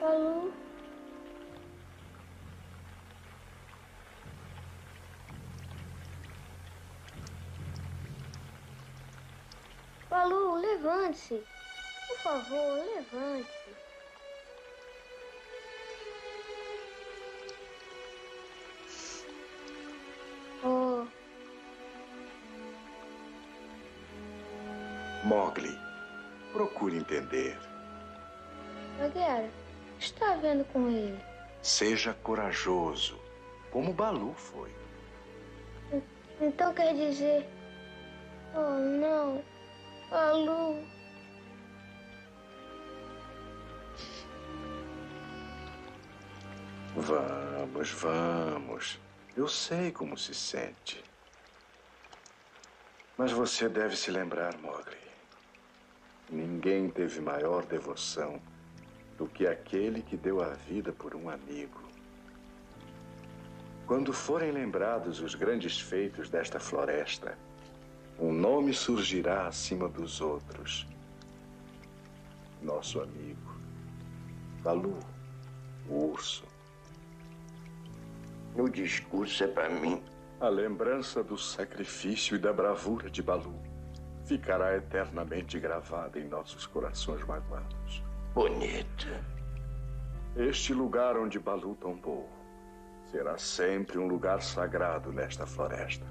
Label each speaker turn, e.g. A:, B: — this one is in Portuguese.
A: Balu. Balu, levante-se. Por favor, levante-se. Oh,
B: Mogli, procure entender.
A: Bagheera, o que está havendo com ele?
B: Seja corajoso, como Balu foi.
A: Então quer dizer. Oh, não. Balu.
B: Vamos, vamos. Eu sei como se sente. Mas você deve se lembrar, Mogli. Ninguém teve maior devoção do que aquele que deu a vida por um amigo. Quando forem lembrados os grandes feitos desta floresta, um nome surgirá acima dos outros. Nosso amigo, Balu, o urso.
C: O discurso é para mim.
B: A lembrança do sacrifício e da bravura de Balu ficará eternamente gravada em nossos corações magoados.
C: Bonito.
B: Este lugar onde Balu tombou será sempre um lugar sagrado nesta floresta.